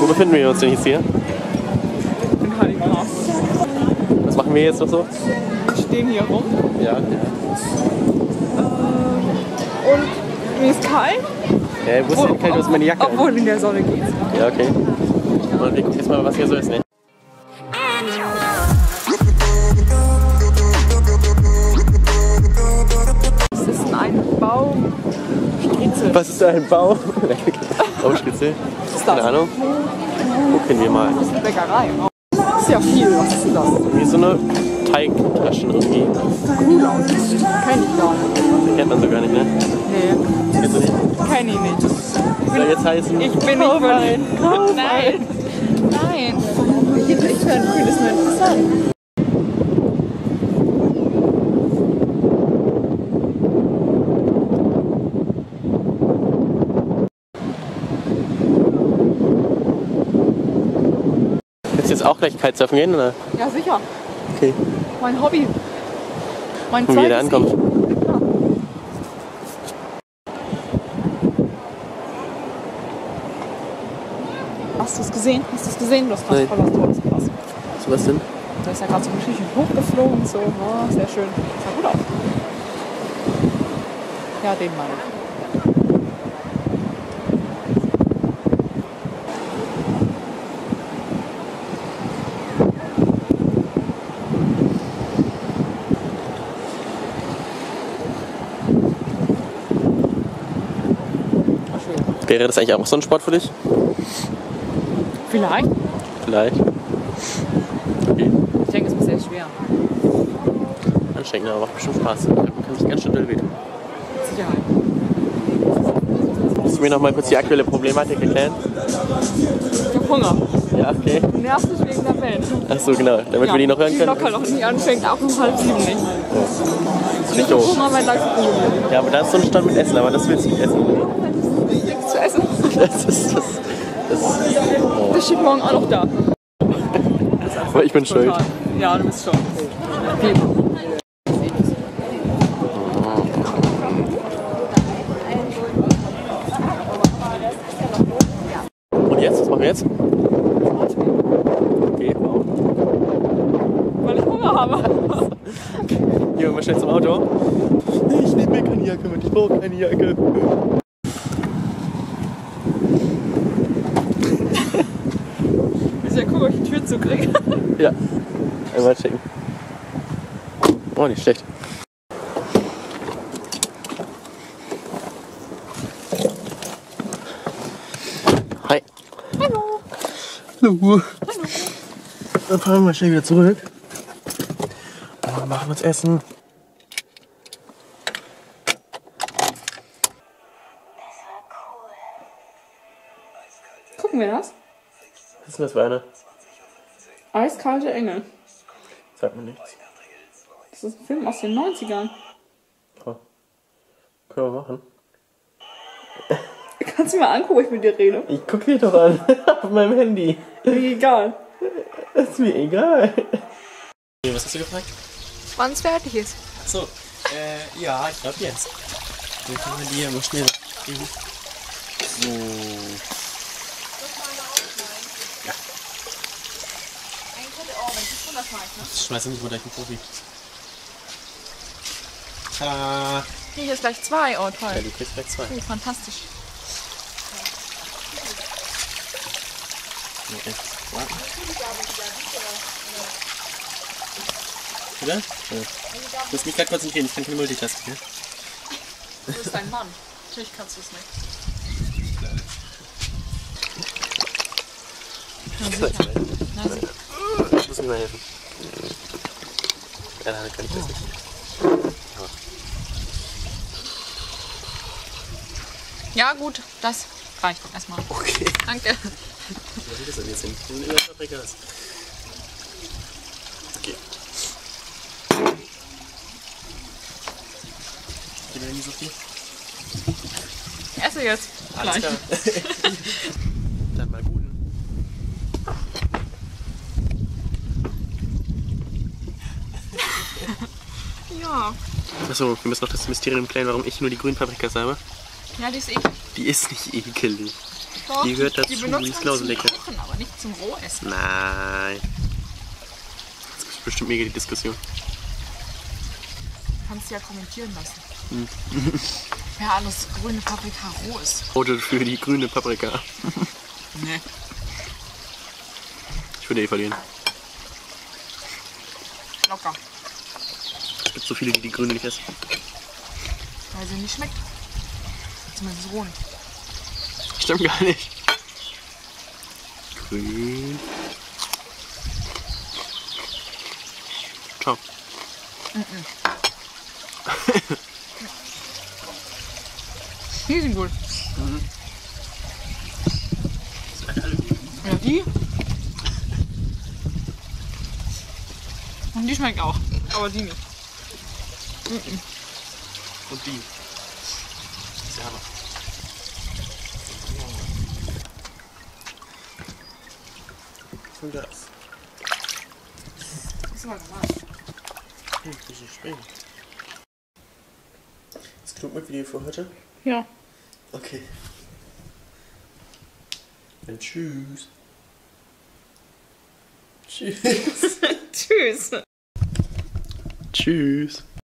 Wo befinden wir uns denn jetzt hier? in Heiligenhaus. Was machen wir jetzt noch so? Wir stehen hier rum Ja. und mir ist kalt, Ja, wo ist denn kalt? Du hast meine Jacke. an. obwohl in der Sonne geht's. Ja, okay. Und wir gucken jetzt mal, was hier so ist, ne? Es ist ein Baum. Was ist ein Baum? Baumspitze? Ist Keine das? Ahnung. Gucken wir mal. Das ist eine Bäckerei. Das ist ja viel. Was ist denn das? Wie so eine Teigtaschen irgendwie. Cool aus. Kenn ich gar nicht. Kennt man so gar nicht, ne? Nee, Kennst du nicht? kenn ich nicht. Soll jetzt heißen? Ich bin nicht von... Nein. Nein. Ich finde das nur interessant. Auch gleich Kitesurfen gehen, oder? Ja, sicher. Okay. Mein Hobby. Mein Gucken, wie der ankommt. Ja. Hast du es gesehen? Hast du es gesehen? Das Nein. war voll tolles Pass. So was denn? Da ist ja gerade so richtig hochgeflogen und so. Oh, sehr schön. Sah gut aus. Ja, den meine ich. Wäre das eigentlich auch so ein Sport für dich? Vielleicht. Vielleicht. Okay. Ich denke, es ist sehr schwer. Anstrengend, aber macht bestimmt Spaß. Kann sich ganz schön doll wehtun. Sicherheit. Willst du mir noch mal kurz die aktuelle Problematik erklären? Ich hab Hunger. Ja, okay. Du nervst mich wegen der Band. Ach so, genau. Damit wir die noch hören Die können. locker noch nie anfängt, auch um halb sieben nicht. Und ich hab doof. Hunger, weil gleich Ruhe. Ja, aber da ist so ein Stand mit Essen, aber das willst du nicht essen. Das ist das. das Das steht morgen auch noch da. ich bin schuld. Ja, du bist schon. Wie? Und jetzt? Was machen wir jetzt? Okay, wow. Weil ich Hunger habe. Gehen wir mal schnell zum Auto. Ich nehme mir keine Jacke mit, ich brauche keine Jacke. Ist ja cool, ob ich die Tür zukriege. Ja. Einmal checken. Oh, nicht schlecht. Hi. Hallo. Hallo. Dann fahren wir mal schnell wieder zurück. Und machen uns Essen. Gucken wir das? Was ist denn das für eine? Eiskalte Engel. Sagt mir nichts. Das ist ein Film aus den 90ern. Oh. Können wir machen. Kannst du mir angucken, wo ich mit dir rede? Ich gucke dir doch an. Auf meinem Handy. Egal. Ist mir egal. Was hast du gefragt? Wann es fertig ist. Achso, äh, ja, ich glaube jetzt. Dann können wir die ja mal schnell. So. Ich schmeiße nicht mal gleich einen Profi. Tada! Hier, hier ist gleich zwei. Oh, Ja, toll. du kriegst gleich zwei. Oh, fantastisch. Okay. Warten. Wieder? Ja. Du musst mich gerade konzentrieren, ich kann keine Multitasking. Ne? Du bist ein Mann. Natürlich kannst du es nicht. Na sicher. Na sicher. Ich muss mir mal helfen. Ja, dann kann ich das nicht. Ja, gut, das reicht erstmal. Okay. Danke. Was ist das denn jetzt hin? Ein Überpaprika das. Okay. Gib mir die Sophie. Ich esse jetzt. Alles Gleich. klar. Dann mal guten. Ja. Achso, wir müssen noch das Mysterium klären, warum ich nur die grünen Paprikas habe. Ja, die ist eklig. Die ist nicht ekelig. Doch, Die gehört dazu, Die die ist genauso zum. Kochen, aber nicht zum Rohessen. Nein. Das ist bestimmt mega die Diskussion. Kannst du ja kommentieren lassen. Hm. Wer alles grüne Paprika roh ist. Vote für die grüne Paprika. Nee. Ich würde eh verlieren. Locker. Es gibt so viele, die die grüne nicht essen. Weil sie nicht schmeckt. Zumindest roh nicht. Stimmt gar nicht. Grün. Ciao. Die sind gut. Ja, die. Und die schmeckt auch. Aber die nicht. Und die. Ja Hammer. Und das. Ist aber normal. Hm, das ist springen. Ist genug mit Video für heute? Ja. Okay. Dann tschüss. Tschüss. Tschüss. tschüss.